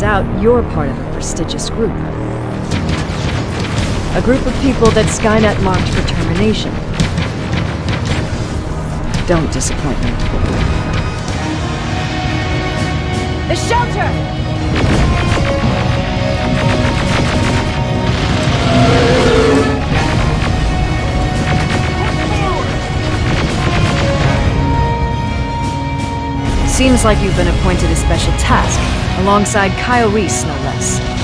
Turns out you're part of a prestigious group. A group of people that Skynet marked for termination. Don't disappoint me. The shelter! Seems like you've been appointed a special task, alongside Kyle Reese, no less.